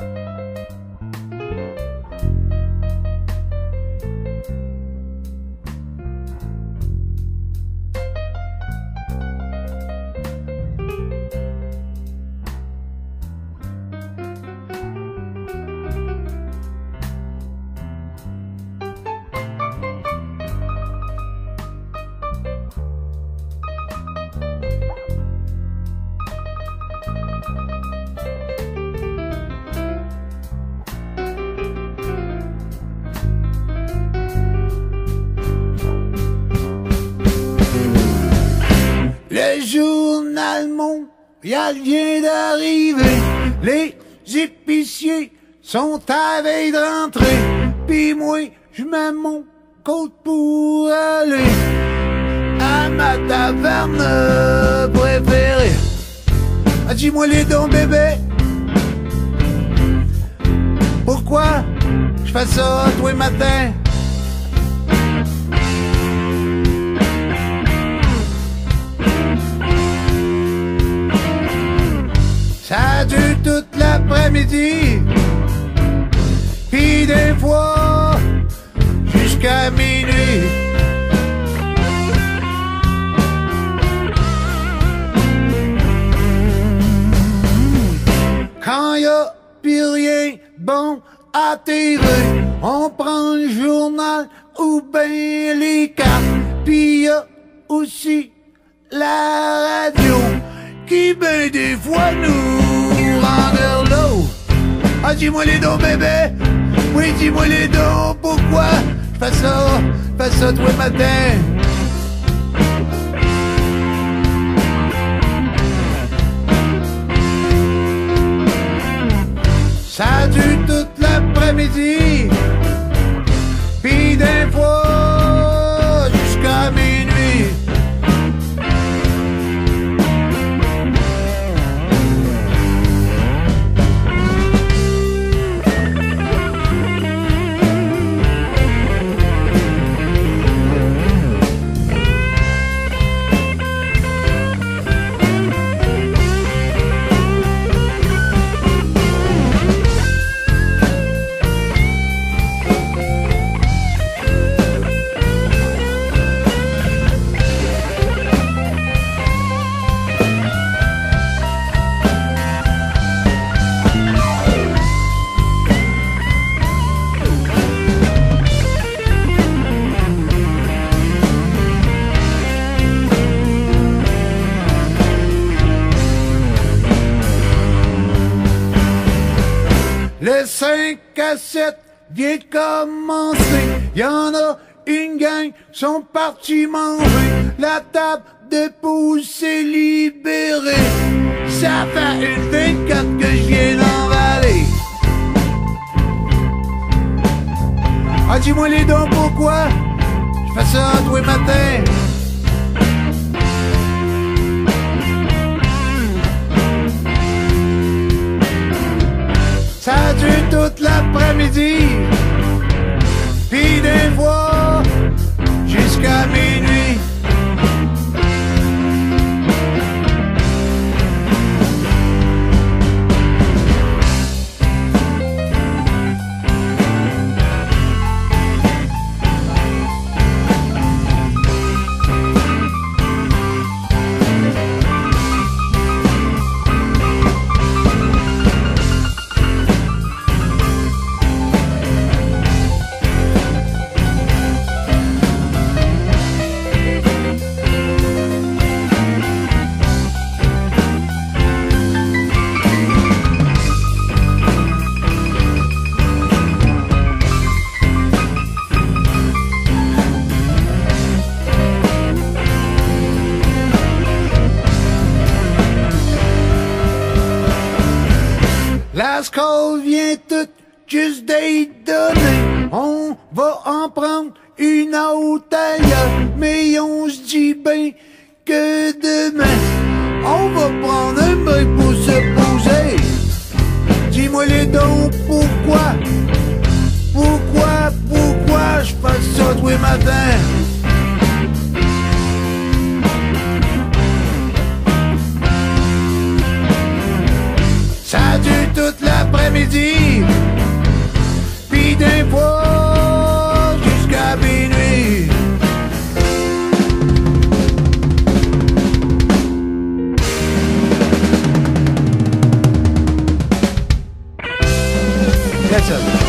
Música Le journal mondial vient d'arriver. Les épiciers sont à veille de rentrer. Puis moi, je mets mon côte pour aller à ma taverne préférée. Ah, dis-moi les dons, bébé. Pourquoi je fais ça tous les matins? Minuit. Quand y a plus rien bon à TV, on prend le journal ou ben les cartes. Puis y a aussi la radio qui ben des fois nous rend l'eau. Ah dis-moi les dons bébé, oui dis-moi les dons, pourquoi fais ça, je fais ça. Ça dure toute l'après-midi, Le 5 à 7 vient de commencer. Y en a une gang, sont partis manger. La table de pouce libérée. Ça fait une 24 que je viens d'emballer. Ah, dis-moi les dons, pourquoi? Je fais ça tous les matins? Ça dure toute l'après-midi, La score vient toute juste d'être donnée. On va en prendre une autre ailleurs. Mais on se dit bien que demain, on va prendre un break pour se poser. Dis-moi les dons, pourquoi? Pourquoi, pourquoi je fais ça tous les matins? L'après-midi, puis fois jusqu'à minuit. That's it.